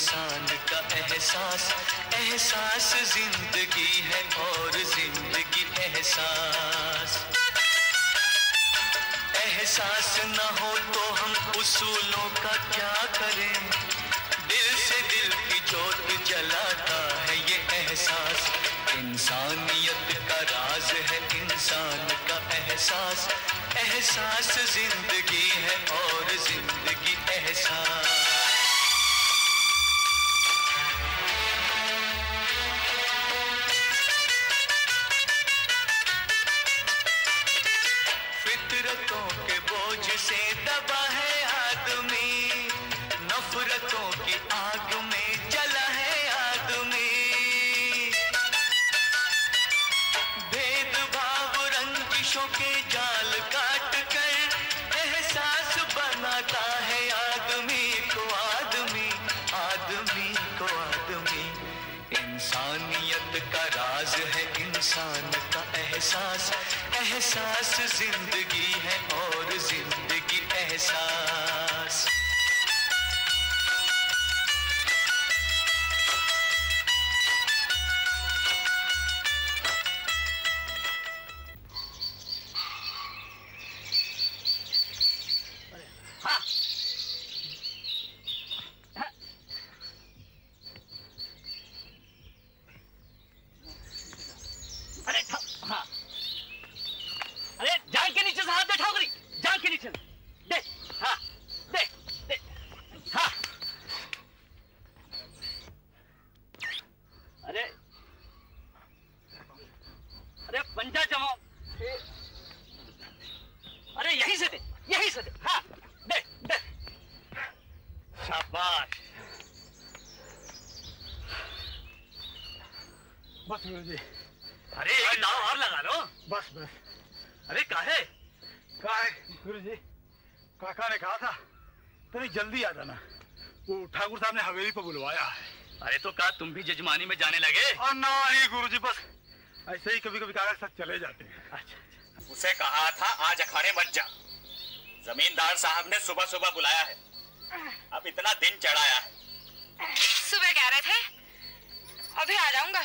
इंसान का एहसास एहसास ज़िंदगी है और ज़िंदगी एहसास। एहसास न हो तो हम उसूलों का क्या करें? दिल से दिल की जोत जलाता है ये एहसास। इंसानियत का राज है इंसान का एहसास। एहसास ज़िंदगी है और ज़िंदगी एहसास। एहसास एहसास ज़िंदगी। बस गुरु जी अरे एक दाव और लगा लो। बस बस। अरे काहे? कहा? गुरु जी काका ने कहा था तभी जल्दी आ जाना। वो ठाकुर साहब ने हवेली पर बुलवाया है। अरे तो कहा तुम भी जजमानी में जाने लगे? और ना ही गुरु जी बस ऐसे ही कभी कभी काका के साथ चले जाते हैं। अच्छा उसे कहा था आज अखाड़े मत जा। जमींदार साहब ने सुबह सुबह बुलाया है। अब इतना दिन चढ़ाया है। सुबह कह रहे थे अभी आ जाऊँगा।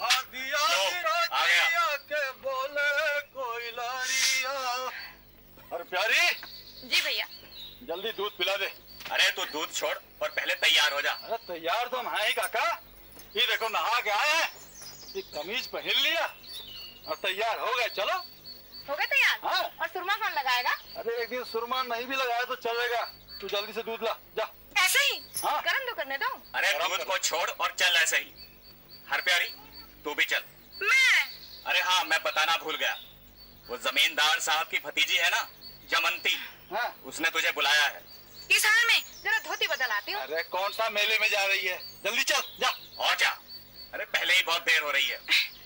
आदिया लो, के बोले कोई लारिया। और प्यारी जी भैया। जल्दी दूध पिला दे। अरे तू दूध छोड़ और पहले तैयार हो जा। अरे तैयार तो हम हैं ही काका। ये देखो नहा के आए हैं। ये कमीज पहन लिया। और तैयार हो गए चलो। हो गए तैयार? हाँ। और सुरमा कौन लगाएगा? अरे एक दिन सुरमा नहीं भी लगाया तो चलेगा। तू जल्दी से दूध ला जा। ऐसे ही? हाँ। गरम तो करने दो। अरे दूध को छोड़ और चल ऐसे ही। हर प्यारी। तू भी चल। मैं? अरे हाँ मैं बताना भूल गया। वो जमींदार साहब की भतीजी है ना जमंती। हाँ। उसने तुझे बुलाया है। इस हाल में जरा धोती बदल आती हूँ। अरे कौन सा मेले में जा रही है? जल्दी चल जा। और क्या अरे पहले ही बहुत देर हो रही है।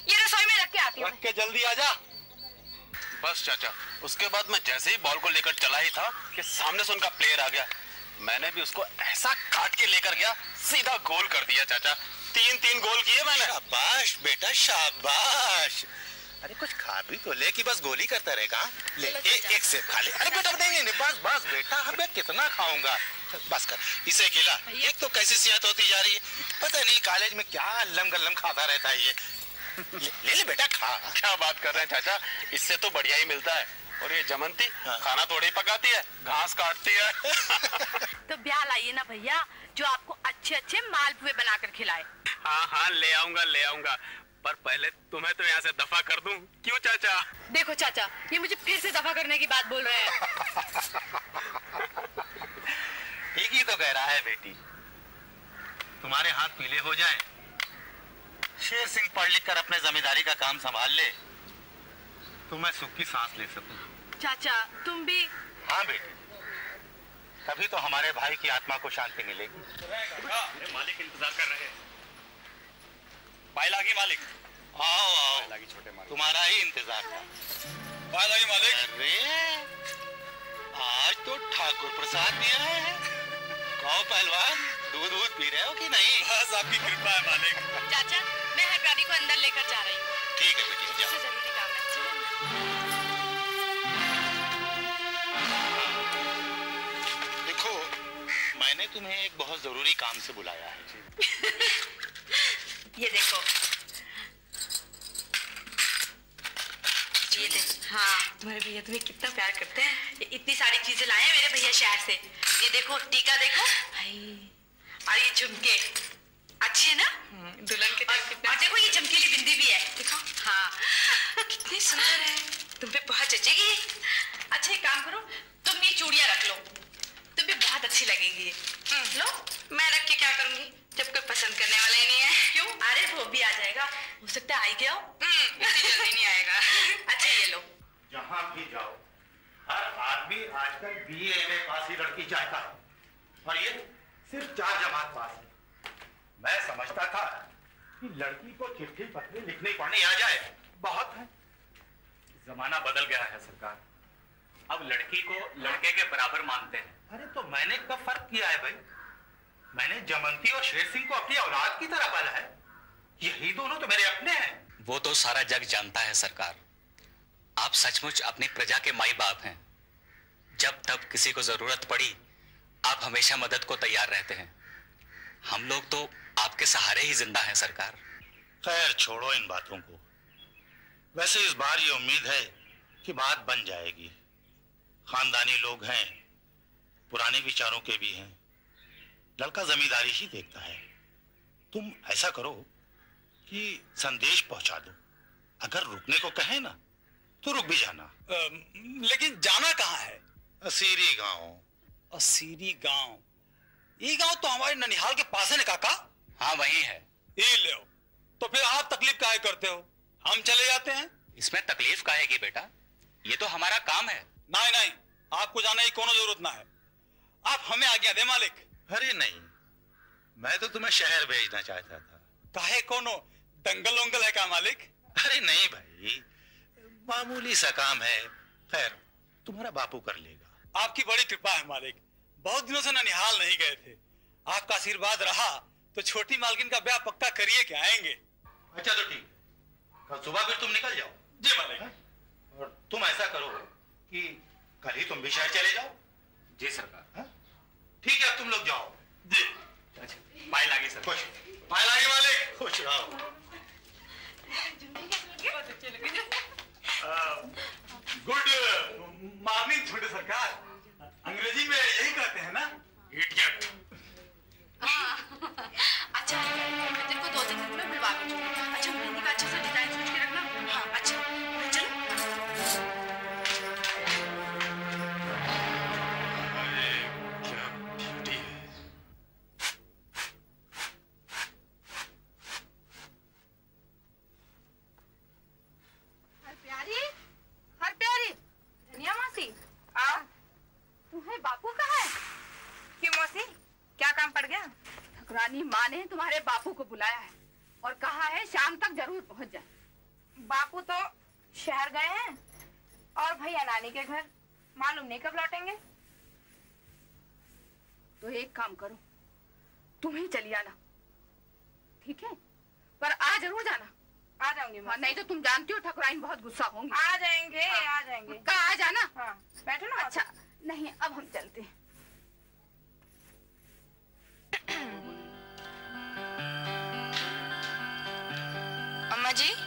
ये रसोई में रख के आती हूँ रख के जल्दी आ जा। बस चाचा उसके बाद मैं जैसे ही बॉल को लेकर चला ही था कि सामने से उनका प्लेयर आ गया। मैंने भी उसको ऐसा काट के लेकर गया सीधा गोल कर दिया चाचा। तीन तीन गोल किए मैंने। शाबाश बेटा शाबाश। अरे कुछ खा भी तो ले कि बस गोली करता रहेगा ले चलो, ए, एक से खा ले। अरे बेटा नहीं नहीं बस बस बेटा अब मैं कितना खाऊँगा? बस कर इसे खिला। एक तो कैसी सेहत होती जा रही है? पता नहीं कॉलेज में क्या अल्लम गल्लम खाता रहता है ये। ले, ले ले बेटा खा। क्या बात कर रहे हैं चाचा? इससे तो बढ़िया ही मिलता है। और ये जमंती हाँ। खाना थोड़ी पकाती है घास काटती है। तो ब्याह लाइए ना भैया जो आपको अच्छे अच्छे मालपुए बनाकर खिलाए। हाँ हाँ ले आऊँगा ले आऊँगा। पर पहले तुम्हें तो यहाँ से दफ़ा कर दूँ। क्यों चाचा? देखो चाचा ये मुझे फिर से दफ़ा करने की बात बोल रहे हैं। ठीक ही तो कह रहा है बेटी। तुम्हारे हाथ पीले हो जाएँ। शेर सिंह पढ़ लिख कर अपने जमींदारी का काम संभाल ले। तो मैं सुख की सांस ले सकूँ। चाचा तुम भी हाँ बेटी। तभी तो हमारे भाई की आत्मा को शांति मिलेगी। मालिक इंतज़ार कर रहे हैं। भाई लागी मालिक। आओ आओ। लागी छोटे मालिक। तुम्हारा ही इंतज़ार था। भाई लागी मालिक। अरे आज तो ठाकुर प्रसाद भी आए हैं। कहो पहलवान दूध दूध पी रहे हो कि नहीं? बस आपकी कृपा है मालिक। चाचा मैं हरप्रादी को अंदर लेकर जा रही हूँ। ठीक है बेटी जाओ। ज़रूरी काम है देखो मैंने तुम्हें एक बहुत ज़रूरी काम से बुलाया है। ये देखो। ये देख। हाँ। तुम्हारे भैया तुम्हें कितना प्यार करते हैं। इतनी सारी चीज़ें लाए हैं मेरे भैया शहर से। ये देखो टीका देखो। भाई। और ये झुमके। अच्छी है ना? दुल्हन के और, और देखो ये चमकीली बिंदी भी है। देखो हाँ। कितनी सुंदर है। तुम पे बहुत जचेगी। अच्छा एक काम करो तुम ये चूड़िया रख लो। अच्छी लगेंगी। ये लो। मैं रख के क्या करूँगी? जब कोई पसंद करने वाला ही नहीं है। क्यों? अरे वो भी आ जाएगा। हो सकता है आई गया जल्दी नहीं आएगा। अच्छा ये लो। जहाँ भी जाओ हर आदमी आजकल बी ए पास ही लड़की चाहता है। और ये सिर्फ़ चार जमात पास है। मैं समझता था कि लड़की को चिट्ठी पत्र लिखने पढ़ने आ जाए बहुत है। जमाना बदल गया है सरकार। अब लड़की को लड़के के बराबर मानते हैं। अरे तो मैंने कब फ़र्क किया है भाई। मैंने जमंती और शेर सिंह को अपनी औलाद की तरह पाला है। यही दोनों तो मेरे अपने हैं। वो तो सारा जग जानता है सरकार। आप सचमुच अपनी प्रजा के माई बाप हैं। जब तब किसी को ज़रूरत पड़ी आप हमेशा मदद को तैयार रहते हैं। हम लोग तो आपके सहारे ही ज़िंदा हैं सरकार। खैर छोड़ो इन बातों को। वैसे इस बार ये उम्मीद है कि बात बन जाएगी। खानदानी लोग हैं पुराने विचारों के भी हैं। लड़का जमींदारी ही देखता है। तुम ऐसा करो कि संदेश पहुँचा दो। अगर रुकने को कहे ना तो रुक भी जाना। आ, लेकिन जाना कहाँ है? असीरी गाँव। असीरी गाँव? ये गाँव तो हमारे ननिहाल के पास है ना काका? हाँ वही है। ये ले तो फिर आप तकलीफ़ काहे करते हो? हम चले जाते हैं। इसमें तकलीफ़ काहेगी बेटा? ये तो हमारा काम है। नहीं नहीं आपको जाने की कोनो ज़रूरत ना है। आप हमें आज्ञा दे मालिक। अरे नहीं मैं तो तुम्हें शहर भेजना चाहता था। काहे कोनो दंगल उंगल है का मालिक? अरे नहीं भाई मामूली सा काम है। खैर तुम्हारा बापू कर लेगा। आपकी बड़ी कृपा है मालिक। बहुत दिनों से ननिहाल नहीं गए थे। आपका आशीर्वाद रहा तो छोटी मालकिन का ब्याह पक्का करिए के आएँगे। अच्छा तो ठीक। कल सुबह फिर तुम निकल जाओ। जी मालिक। और तुम ऐसा करो कि कल ही तुम भी शहर चले जाओ। जी सरकार। हाँ? ठीक है तुम लोग जाओ। जी पाए लागे सर। खुश। पाए लागे मालिक खुश रहो। गुड मॉर्निंग छोटे सरकार। अंग्रेज़ी में यही कहते हैं ना इडियट अच्छा मैं तेरे को दो दिन में बुलवा के अच्छा मेहंदी का अच्छा सा डिज़ाइन ठकुरानी माँ ने तुम्हारे बापू को बुलाया है और कहा है शाम तक ज़रूर पहुँच जाए बापू तो शहर गए हैं और भैया नानी के घर मालूम नहीं कब लौटेंगे। तो एक काम करो तुम ही चली आना ठीक है? पर आ ज़रूर जाना। आ जाऊँगी हाँ, नहीं तो तुम जानती हो ठकुराइन बहुत गुस्सा होंगी। आ जाएँगे हाँ, आ जाएँगे। का आ जाना? हाँ बैठो ना। अच्छा नहीं अब हम चलते हैं। अम्मा जी।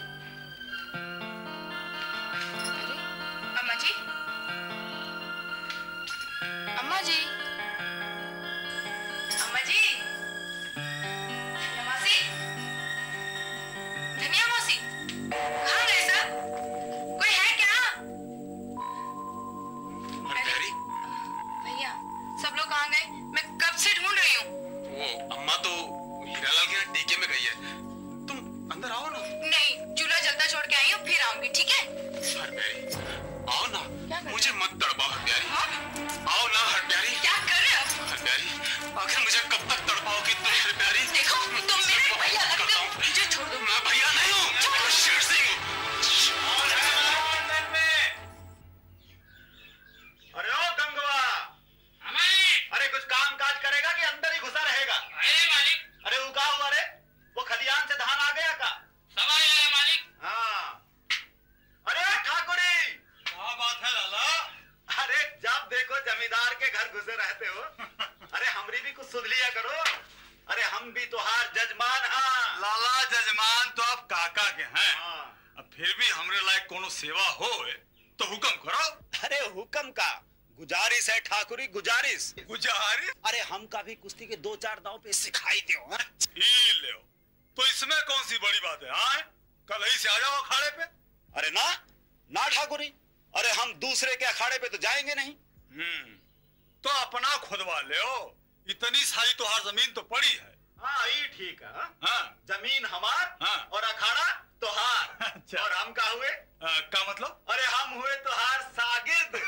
गुजारिश अरे हम का भी कुश्ती के दो चार दाव पे सिखाई दो हाँ? ले तो इसमें कौन सी बड़ी बात है हाँ? कल ही से आ जाओ अखाड़े पे। अरे ना ना ठाकुरी। अरे हम दूसरे के अखाड़े पे तो जाएँगे नहीं। हम्म तो अपना खुदवा ले इतनी सारी तो हर ज़मीन तो पड़ी है। हाँ ये ठीक है हाँ? हाँ। ज़मीन हमार हाँ। और अखाड़ा तुहार अच्छा। और हम का हुए आ, का मतलब? अरे हम हुए तुहार सागिर्द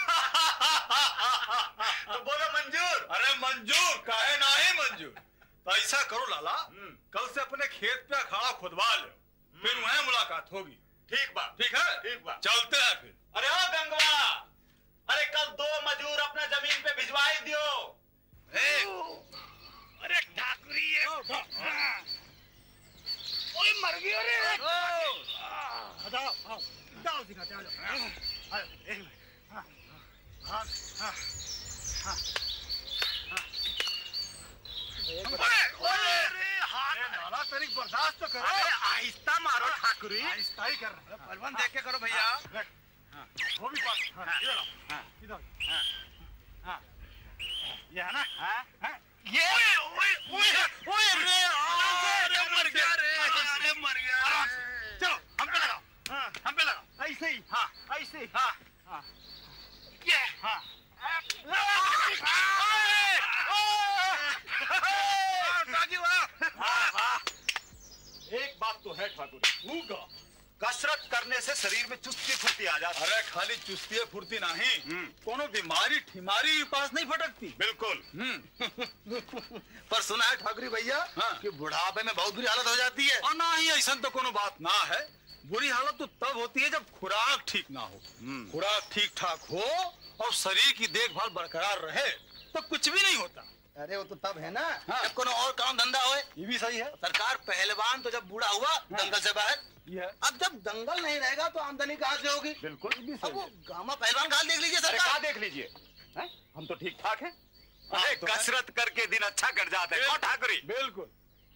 तो बोलो मंजूर। अरे मंजूर काहे ना है मंजूर? तो ऐसा करो लाला। कल से अपने खेत पे अखाड़ा खुदवा लो। फिर वहीं मुलाकात होगी। ठीक बात। ठीक है? ठीक बात। चलते हैं फिर। अरे ओ गंगवा अरे कल दो मजूर अपना ज़मीन पे भिजवाई दियो। अरे ठाकुरी ये ओए मर गया रे हटाओ जाओ दिखाते आ जाओ एक मिनट हाँ, हाँ, हाँ, हाँ, हाँ। बर्दाश्त तो करो आहिस्ता मारो ठाकुरी आहिस्ता ही कर है पलवन देख के करो भैया वो भी पास हाँ, इधर आओ इधर हाँ, हाँ, ये है ना हाँ, ये ओए ओए ओए ओए रे अरे मर गया रे अरे मर गया चलो हम पे लगाओ हाँ, हम पे लगाओ ऐसे ही हाँ ऐसे ही हाँ हाँ ये हाँ एक बात तो है ठाकुर कसरत करने से शरीर में चुस्ती फुर्ती आ जाती अरे खाली चुस्ती फुर्ती नहीं कोनो बीमारी ठिमारी पास नहीं फटकती। बिल्कुल। पर सुना है ठाकरी भैया हाँ। कि बुढ़ापे में बहुत बुरी हालत हो जाती है। और ना ही ऐसा तो कोनो बात ना है। बुरी हालत तो तब होती है जब खुराक ठीक ना हो। खुराक ठीक ठाक हो और शरीर की देखभाल बरकरार रहे तो कुछ भी नहीं होता। अरे वो तो तब है ना। हाँ। जब कोनो और काम धंधा होए ये भी सही है। सरकार पहलवान तो जब बूढ़ा हुआ हाँ। दंगल से बाहर ये अब जब दंगल नहीं रहेगा तो आमदनी कहाँ से होगी? बिल्कुल भी अब वो गामा पहलवान खाल देख लीजिए सरकार? देख लीजिए? हम तो ठीक ठाक हैं अरे तो है। कसरत करके दिन अच्छा कर जाते हैं। ठाकुरी? बिल्कुल।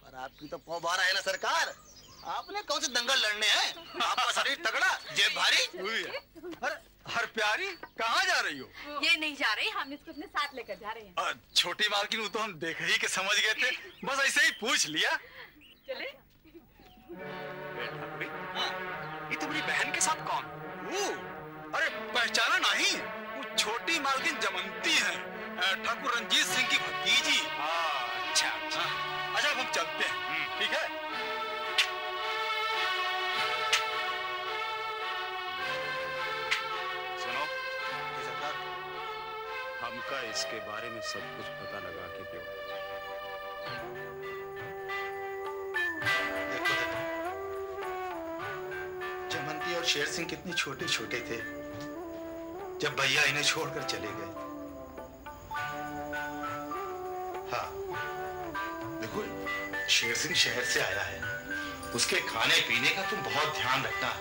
पर आपकी तो पौबारा है ना सरकार। आपने कौन से दंगल लड़ने हैं? आपका शरीर तगड़ा जेब भारी। है। हर प्यारी कहाँ जा रही हो? ये नहीं जा रही हम इसको अपने साथ लेकर जा रहे हैं। छोटी मालकिन वो तो हम देख ही के समझ गए थे। बस ऐसे ही पूछ लिया। चले। ये तुम्हारी बहन के साथ कौन? वो अरे पहचाना नहीं। वो छोटी मालकिन जमंती है। ठाकुर रंजीत सिंह की भतीजी। अच्छा अच्छा अच्छा अब हम चलते हैं है। हमका इसके बारे में सब कुछ पता लगा के दो देखो देखो। जमंती और शेर सिंह कितने छोटे छोटे थे जब भैया इन्हें छोड़कर चले गए। हाँ देखो शेर सिंह शहर से आया है। उसके खाने पीने का तुम बहुत ध्यान रखना।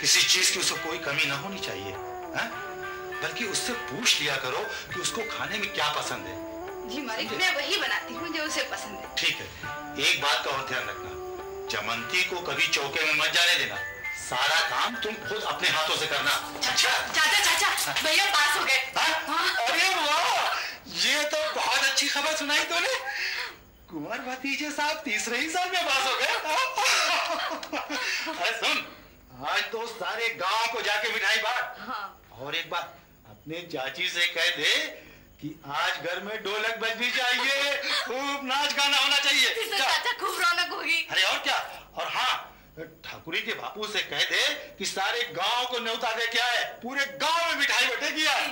किसी चीज़ की उसको कोई कमी ना होनी चाहिए हाँ? बल्कि उससे पूछ लिया करो कि उसको खाने में क्या पसंद है। जी मालिक मैं वही बनाती हूँ जो उसे पसंद है। ठीक है एक बात का और ध्यान रखना। जमंती को कभी चौके में मत जाने देना। सारा काम तुम खुद अपने हाथों से करना। अच्छा? चाचा चाचा भैया पास हो गए। हाँ? अरे वाह! ये तो बहुत अच्छी खबर सुनाई तूने। कुंवर भतीजे साहब तीसरे ही साल में पास हो गए। अरे सुन आज तो सारे गाँव को जाके मिठाई बांट। हाँ। और एक बात अपने चाची से कह दे कि आज घर में ढोलक बजनी चाहिए। खूब नाच गाना होना चाहिए। चाचा खूब रौनक होगी? अरे और क्या? और हाँ ठाकुरी के बापू से कह दे कि सारे गाँव को न्योता दे क्या है? पूरे गाँव में मिठाई बटेगी यार।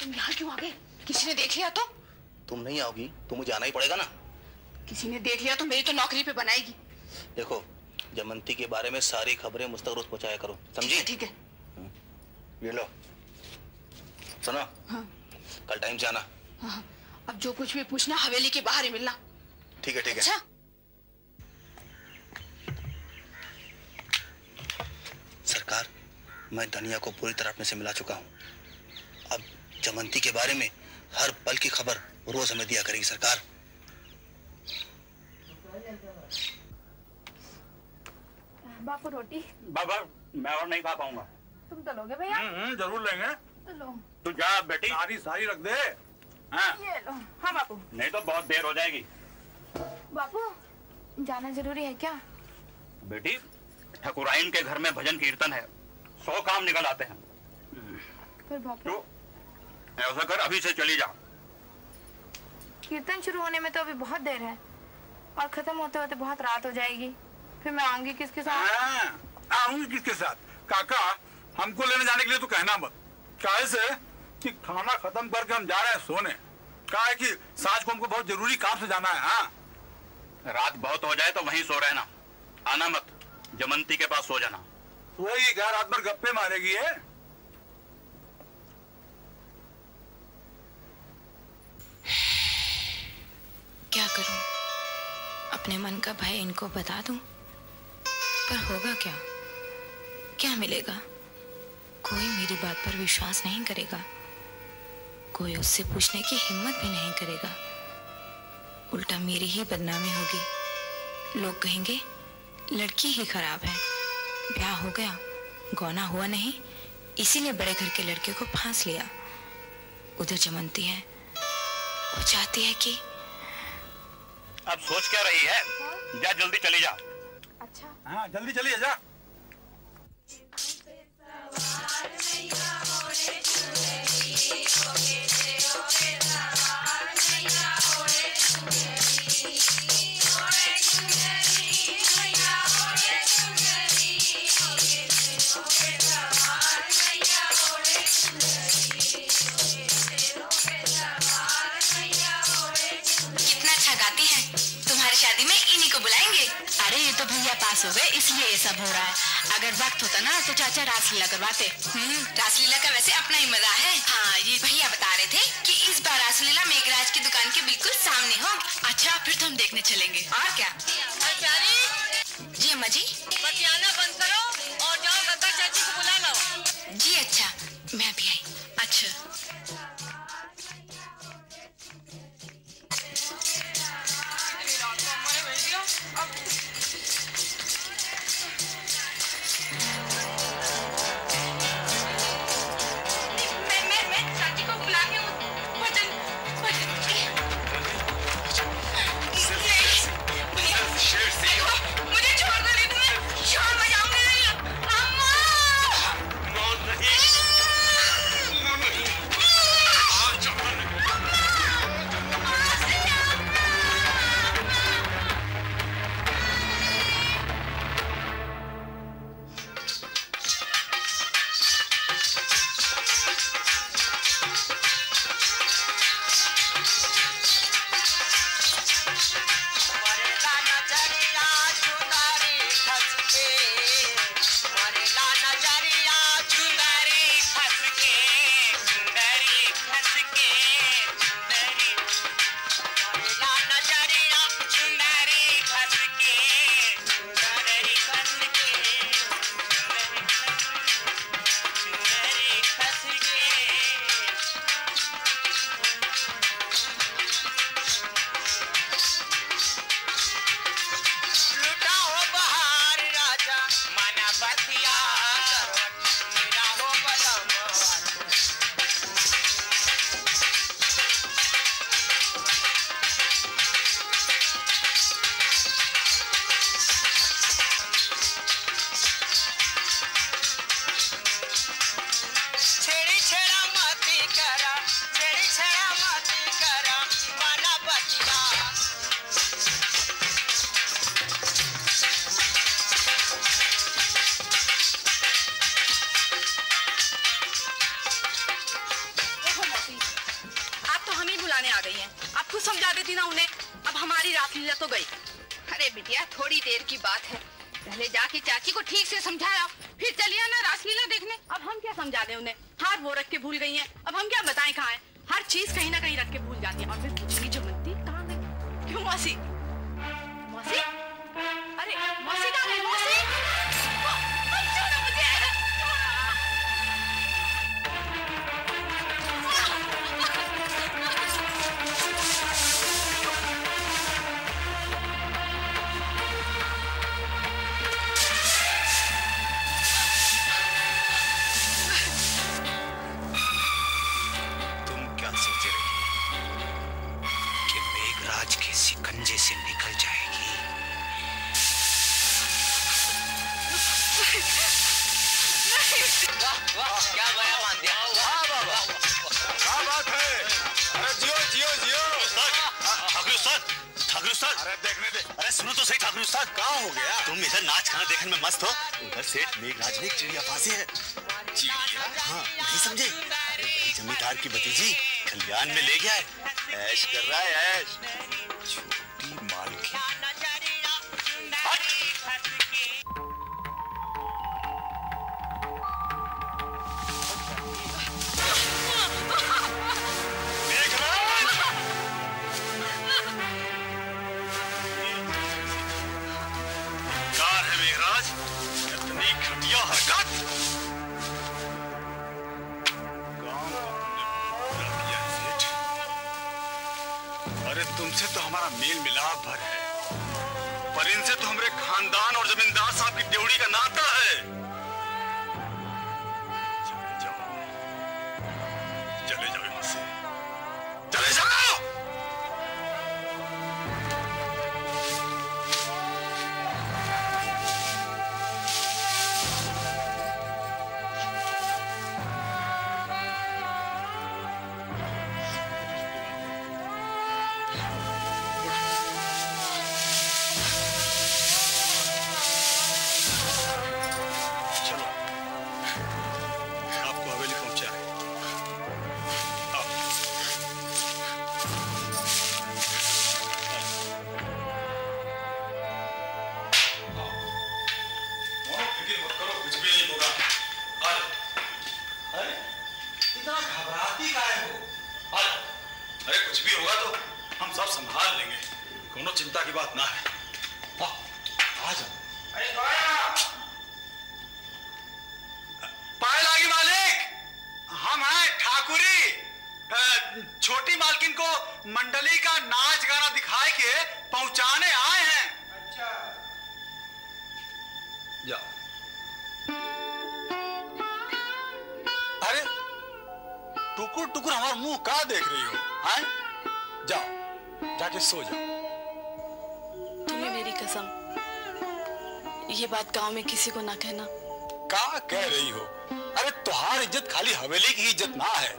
तुम यहाँ क्यों आ गए? किसी ने देख लिया तो? तुम नहीं आओगी तो मुझे आना ही पड़ेगा ना। किसी ने देख लिया तो मेरी तो नौकरी पे बनाएगी। देखो जमंती के बारे में सारी खबरें मुझ तक रोज पहुँचाया करो समझी? ठीक है। ये लो सुनो हाँ। कल टाइम से आना। हाँ, अब जो कुछ भी पूछना हवेली के बाहर ही मिलना। ठीक है ठीक है। अच्छा? सरकार मैं धनिया को पूरी तरह अपने से मिला चुका हूँ। अब जमंती के बारे में हर पल की खबर रोज हमें दिया करेगी सरकार। बापू रोटी। बाबा मैं और नहीं खा पाऊँगा। तुम तो लोगे भैया। हम्म, ज़रूर लेंगे। तो लो। तू जा बेटी। सारी सारी रख दे। हाँ। ये लो। हाँ बापू। नहीं तो बहुत देर हो जाएगी। बापू जाना ज़रूरी है क्या? बेटी ठकुराइन के घर में भजन कीर्तन है। सौ काम निकल आते हैं। फिर बापू। तो ऐसा कर अभी से चली जा। कीर्तन शुरू होने में तो अभी बहुत देर है। और खत्म होते होते बहुत रात हो जाएगी। फिर मैं आऊँगी किसके साथ? हाँ, आऊँगी किसके साथ? काका हमको लेने जाने के लिए तो कहना मत। काहे से? कि खाना खत्म करके हम जा रहे हैं सोने। कहा है कि साज को हमको बहुत ज़रूरी काम से जाना है हाँ? रात बहुत हो जाए तो वहीं सो रहना। आना मत। जमंती के पास सो जाना। वही क्या रात भर गप्पे मारेगी है? क्या करूँ? अपने मन का भय इनको बता दूँ? पर होगा क्या? क्या मिलेगा? कोई मेरी बात पर विश्वास नहीं करेगा। कोई उससे पूछने की हिम्मत भी नहीं करेगा। उल्टा मेरी ही बदनामी होगी। लोग कहेंगे, लड़की ही खराब है। ब्याह हो गया। गौना हुआ नहीं। इसीलिए बड़े घर के लड़के को फांस लिया। उधर जमनती है। वो चाहती है कि अब सोच क्या रही है? जा जल्दी चली जा। अच्छा। हाँ जल्दी चली जा। शादी को बुलाएँगे? अरे ये तो भैया पास हो गए इसलिए ये सब हो रहा है। अगर वक्त होता ना तो चाचा रासलीला करवाते। हम्म, रासलीला का वैसे अपना ही मज़ा है। हाँ ये भैया बता रहे थे कि इस बार रासलीला मेघराज की दुकान के बिल्कुल सामने हो। अच्छा फिर तो हम देखने चलेंगे। और क्या? जी अम्मा जी। बतियाना बंद करो और जाओ चाची को बुला लो जी अच्छा। देर की बात है। पहले जाके चाची को ठीक से समझाया, फिर चलिए ना रासलीला देखने। अब हम क्या समझा दे उन्हें? हार वो रख के भूल गई है। अब हम क्या बताएँ कहाँ है? हर चीज़ कहीं ना कहीं रख के भूल जाती है। और फिर पूछेंगी, जो बनती कहाँ गई? क्यों मौसी मौसी? सेठ मेघराज ने चिड़िया फांसी है। चिड़िया? हाँ नहीं समझे। जमींदार की भतीजी कल्याण में ले गया है। ऐश कर रहा है ऐश। छोटी खानदान और जमींदार साहब की ड्योड़ी का नाता है। मंडली का नाच गाना दिखाए के पहुँचाने आए हैं। अच्छा। जाओ। अरे टुकुर टुकुर हमारा मुँह का देख रही हो हैं? जाओ जाके सो जाओ। तुम्हें मेरी कसम ये बात गाँव में किसी को ना कहना। का कह रही हो? अरे तुहार इज़्ज़त खाली हवेली की इज़्ज़त ना है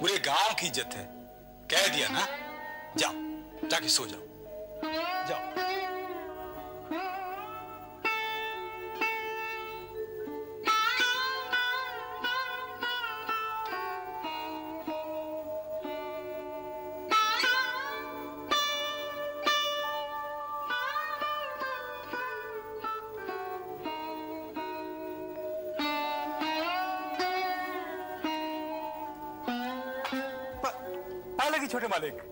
पूरे गाँव की इज़्ज़त है। कह दिया ना? जाओ जाके सो जाओ जाओ पाए लगी छोटे मालिक